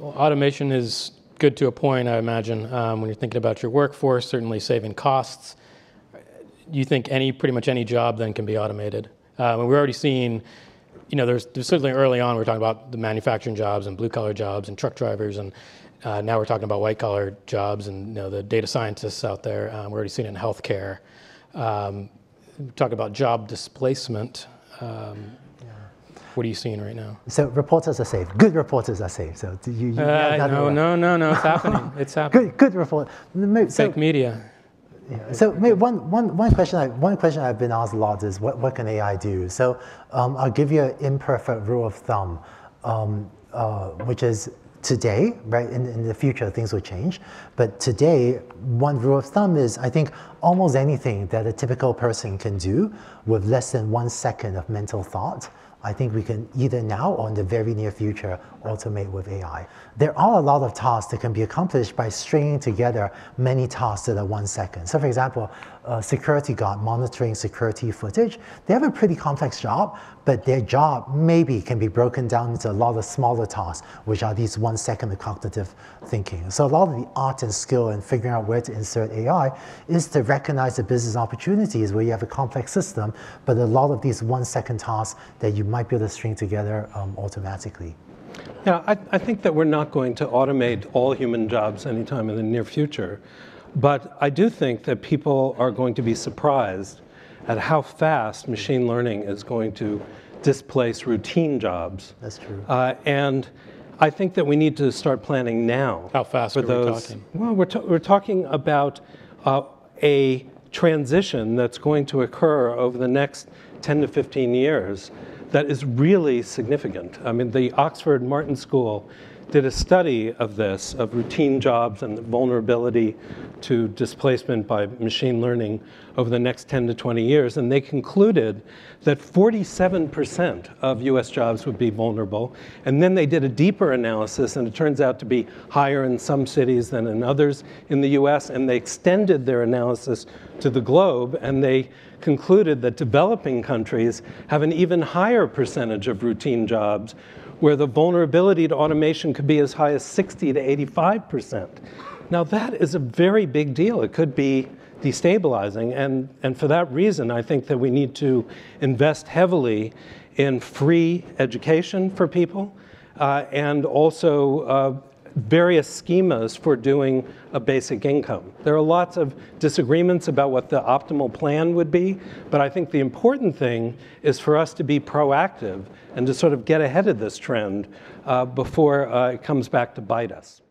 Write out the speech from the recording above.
Well, automation is good to a point, I imagine, um, when you're thinking about your workforce, certainly saving costs. You think any, pretty much any job then can be automated? Um, and we're already seeing, you know, there's, there's, certainly early on we are talking about the manufacturing jobs and blue collar jobs and truck drivers, and uh, now we're talking about white collar jobs and you know the data scientists out there. Um, we're already seeing it in healthcare. Um, talk about job displacement. Um, what are you seeing right now? So reporters are safe. Good reporters are safe. So you, you uh, no, no, no, no. It's happening. It's happening. Good, good report. So, Fake media. Yeah. So one, one, one, question I, one question I've been asked a lot is what, what can AI do? So um, I'll give you an imperfect rule of thumb, um, uh, which is today, right, in, in the future things will change, but today one rule of thumb is I think almost anything that a typical person can do with less than one second of mental thought I think we can either now or in the very near future automate with AI. There are a lot of tasks that can be accomplished by stringing together many tasks at one second. So for example, a security guard monitoring security footage, they have a pretty complex job, but their job maybe can be broken down into a lot of smaller tasks, which are these one second of cognitive thinking. So a lot of the art and skill in figuring out where to insert AI is to recognize the business opportunities where you have a complex system, but a lot of these one second tasks that you might be able to string together um, automatically. Yeah, I, I, think that we're not going to automate all human jobs anytime in the near future. But I do think that people are going to be surprised at how fast machine learning is going to displace routine jobs. That's true. Uh, and I think that we need to start planning now. How fast for are those, we talking? Well, we're, we're talking about uh, a transition that's going to occur over the next 10 to 15 years that is really significant. I mean, the Oxford Martin School did a study of this, of routine jobs and the vulnerability to displacement by machine learning over the next 10 to 20 years, and they concluded that 47% of US jobs would be vulnerable. And then they did a deeper analysis, and it turns out to be higher in some cities than in others in the US, and they extended their analysis to the globe, and they concluded that developing countries have an even higher percentage of routine jobs where the vulnerability to automation could be as high as 60 to 85%. Now that is a very big deal. It could be destabilizing. And, and for that reason, I think that we need to invest heavily in free education for people uh, and also uh, various schemas for doing a basic income. There are lots of disagreements about what the optimal plan would be, but I think the important thing is for us to be proactive and to sort of get ahead of this trend uh, before uh, it comes back to bite us.